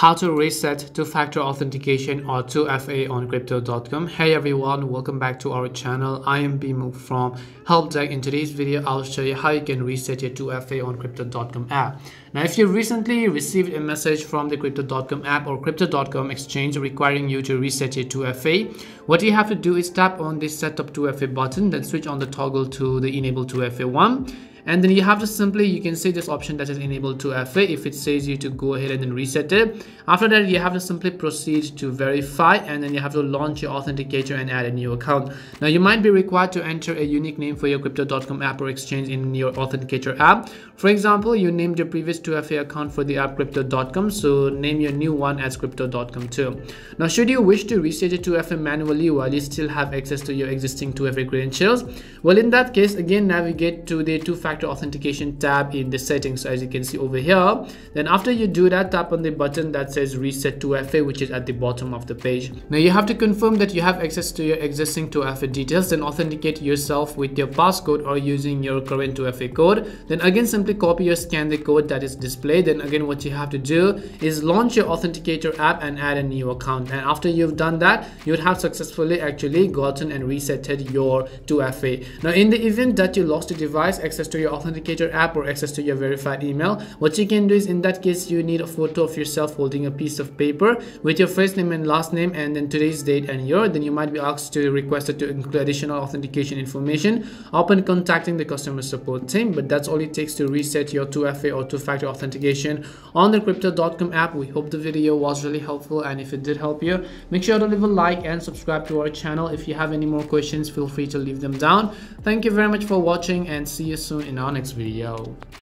how to reset two-factor authentication or 2FA on crypto.com. Hey everyone, welcome back to our channel. I am Bimu from Help Deck. In today's video, I'll show you how you can reset your 2FA on crypto.com app. Now, if you recently received a message from the crypto.com app or crypto.com exchange requiring you to reset your 2FA, what you have to do is tap on the setup 2FA button, then switch on the toggle to the enable 2FA one and then you have to simply you can see this option that is enabled 2FA if it says you to go ahead and then reset it. After that you have to simply proceed to verify and then you have to launch your authenticator and add a new account. Now you might be required to enter a unique name for your crypto.com app or exchange in your authenticator app. For example you named your previous 2FA account for the app crypto.com so name your new one as crypto.com too. Now should you wish to reset your 2FA manually while you still have access to your existing 2FA credentials? Well in that case again navigate to the two factor authentication tab in the settings as you can see over here. Then after you do that tap on the button that says reset 2FA which is at the bottom of the page. Now you have to confirm that you have access to your existing 2FA details. Then authenticate yourself with your passcode or using your current 2FA code. Then again simply copy or scan the code that is displayed. Then again what you have to do is launch your authenticator app and add a new account. And after you've done that you would have successfully actually gotten and resetted your 2FA now in the event that you lost your device access to your authenticator app or access to your verified email. What you can do is in that case you need a photo of yourself holding a piece of paper with your first name and last name and then today's date and year. Then you might be asked to request it to include additional authentication information upon contacting the customer support team. But that's all it takes to reset your 2FA or two-factor authentication on the crypto.com app. We hope the video was really helpful and if it did help you make sure to leave a like and subscribe to our channel. If you have any more questions feel free to leave them down. Thank you very much for watching and see you soon in our next video